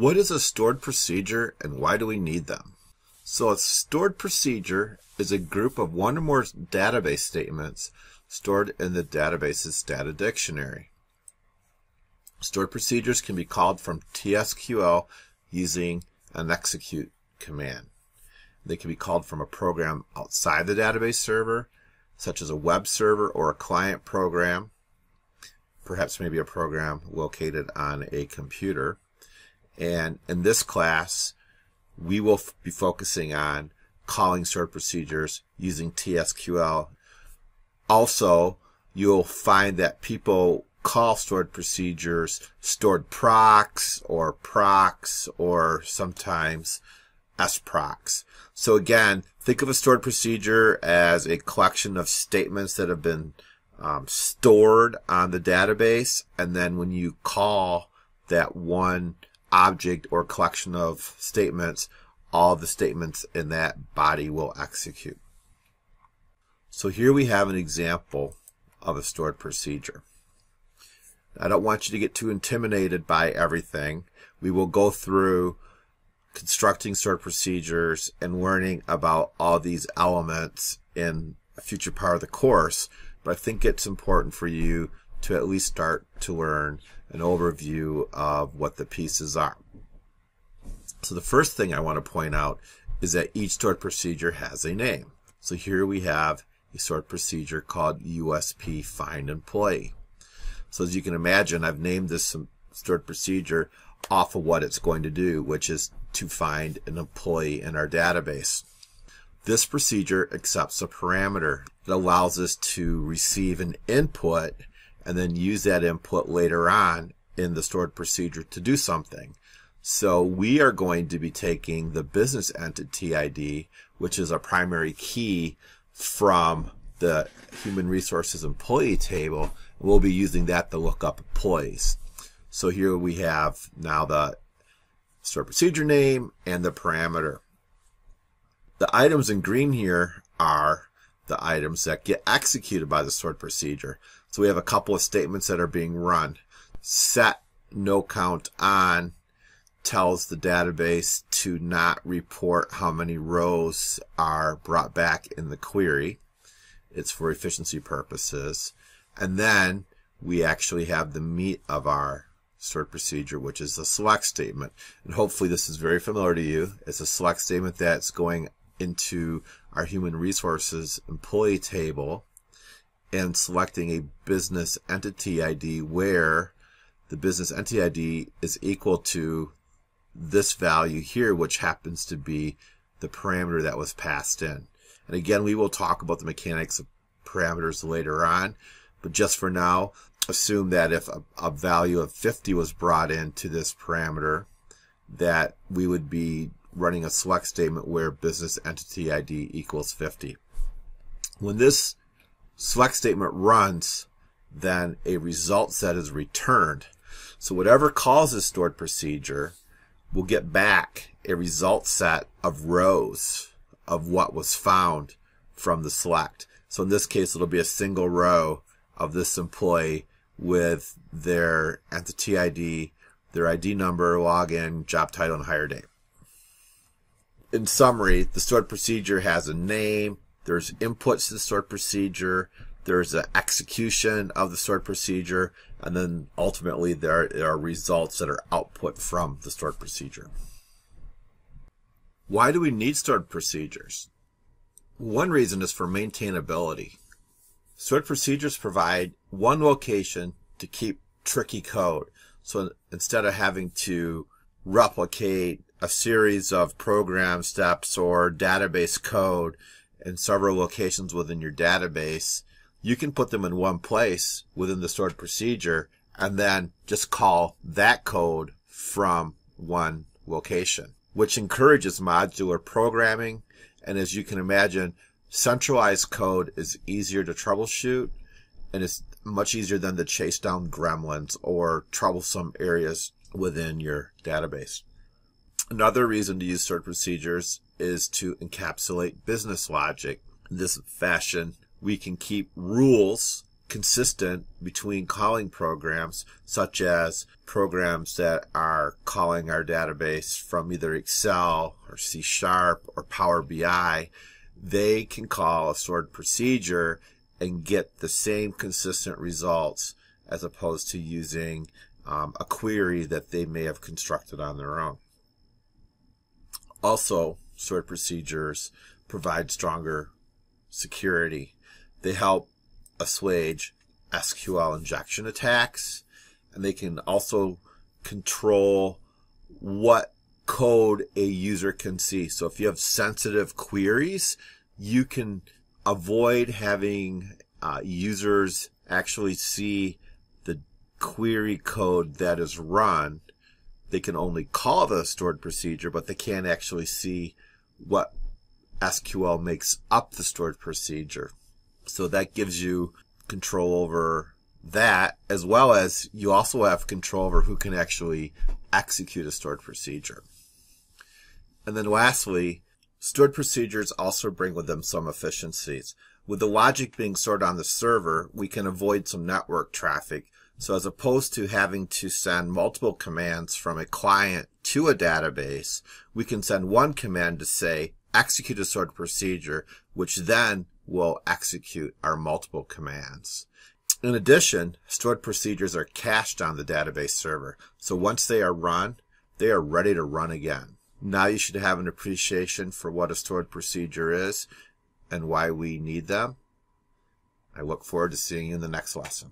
What is a stored procedure and why do we need them? So a stored procedure is a group of one or more database statements stored in the database's data dictionary. Stored procedures can be called from TSQL using an execute command. They can be called from a program outside the database server, such as a web server or a client program, perhaps maybe a program located on a computer. And in this class, we will be focusing on calling stored procedures using TSQL. Also, you'll find that people call stored procedures stored procs or procs or sometimes sprocs. So again, think of a stored procedure as a collection of statements that have been um, stored on the database, and then when you call that one object or collection of statements, all the statements in that body will execute. So here we have an example of a stored procedure. I don't want you to get too intimidated by everything. We will go through constructing stored procedures and learning about all these elements in a future part of the course, but I think it's important for you to at least start to learn an overview of what the pieces are. So the first thing I want to point out is that each stored procedure has a name. So here we have a stored procedure called USP find employee. So as you can imagine, I've named this stored procedure off of what it's going to do, which is to find an employee in our database. This procedure accepts a parameter that allows us to receive an input and then use that input later on in the stored procedure to do something. So we are going to be taking the business entity ID, which is a primary key from the human resources employee table. We'll be using that to look up employees. So here we have now the stored procedure name and the parameter. The items in green here are the items that get executed by the stored procedure. So we have a couple of statements that are being run. Set no count on tells the database to not report how many rows are brought back in the query. It's for efficiency purposes. And then we actually have the meat of our stored procedure, which is the select statement. And hopefully this is very familiar to you. It's a select statement that's going into our human resources employee table and selecting a business entity ID where the business entity ID is equal to this value here, which happens to be the parameter that was passed in. And again, we will talk about the mechanics of parameters later on, but just for now, assume that if a, a value of 50 was brought into this parameter, that we would be running a select statement where business entity ID equals 50. When this select statement runs, then a result set is returned. So whatever calls this stored procedure, we'll get back a result set of rows of what was found from the select. So in this case, it'll be a single row of this employee with their entity ID, their ID number, login, job title, and hire date. In summary, the stored procedure has a name, there's inputs to the stored procedure, there's an execution of the stored procedure, and then ultimately there, there are results that are output from the stored procedure. Why do we need stored procedures? One reason is for maintainability. Stored procedures provide one location to keep tricky code. So instead of having to replicate a series of program steps or database code in several locations within your database, you can put them in one place within the stored procedure and then just call that code from one location, which encourages modular programming. And as you can imagine, centralized code is easier to troubleshoot and it's much easier than to chase down gremlins or troublesome areas within your database. Another reason to use stored procedures is to encapsulate business logic. In this fashion, we can keep rules consistent between calling programs, such as programs that are calling our database from either Excel or C Sharp or Power BI. They can call a stored procedure and get the same consistent results as opposed to using um, a query that they may have constructed on their own. Also, stored procedures provide stronger security. They help assuage SQL injection attacks, and they can also control what code a user can see. So if you have sensitive queries, you can avoid having uh, users actually see the query code that is run. They can only call the stored procedure, but they can't actually see what SQL makes up the stored procedure. So that gives you control over that, as well as you also have control over who can actually execute a stored procedure. And then lastly, stored procedures also bring with them some efficiencies. With the logic being stored on the server, we can avoid some network traffic. So as opposed to having to send multiple commands from a client to a database, we can send one command to say, execute a stored procedure, which then will execute our multiple commands. In addition, stored procedures are cached on the database server. So once they are run, they are ready to run again. Now you should have an appreciation for what a stored procedure is and why we need them. I look forward to seeing you in the next lesson.